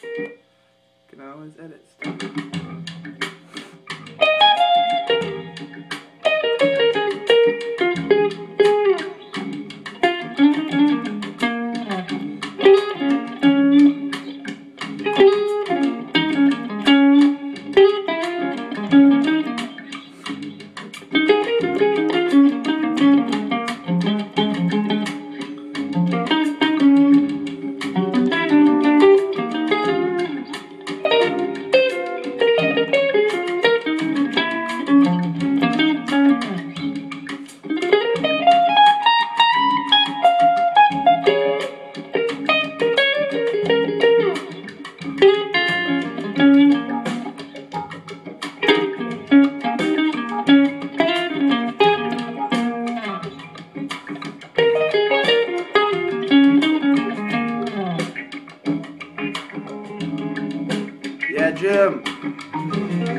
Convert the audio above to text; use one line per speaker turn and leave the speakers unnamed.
Can always edit stuff. Yeah, Jim.